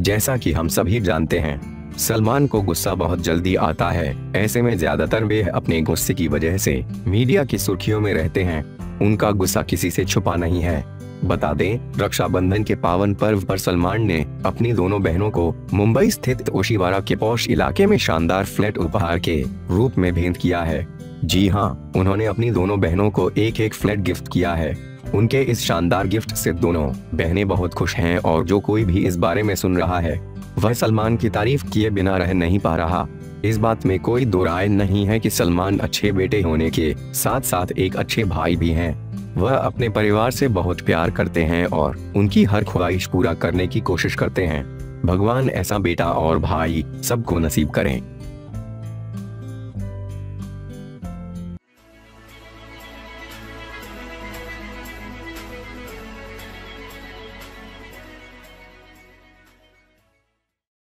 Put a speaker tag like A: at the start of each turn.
A: जैसा कि हम सभी जानते हैं, सलमान को गुस्सा बहुत जल्दी आता है। ऐसे में ज़्यादातर वे अपने गुस्से की वजह से मीडिया की सुर्खियों में रहते हैं। उनका गुस्सा किसी से छुपा नहीं है। बता दें, रक्षाबंधन के पावन पर्व पर सलमान ने अपनी दोनों बहनों को मुंबई स्थित ओशिवारा के पौष इलाके में शानदार फ्लैट उपहार के रूप में भेंट किया है। जी हाँ उन्होंने अपनी दोनों बहनों को एक एक फ्लैट गिफ्ट किया है। उनके इस शानदार गिफ्ट से दोनों बहनें बहुत खुश हैं और जो कोई भी इस बारे में सुन रहा है, वह सलमान की तारीफ़ किए बिना रह नहीं पा रहा। इस बात में कोई दो राय नहीं है कि सलमान अच्छे बेटे होने के साथ साथ एक अच्छे भाई भी हैं। वह अपने परिवार से बहुत प्यार करते हैं और उनकी हर ख्वाहिश पूरा करने की कोशिश करते हैं। भगवान ऐसा बेटा और भाई सबको नसीब करें।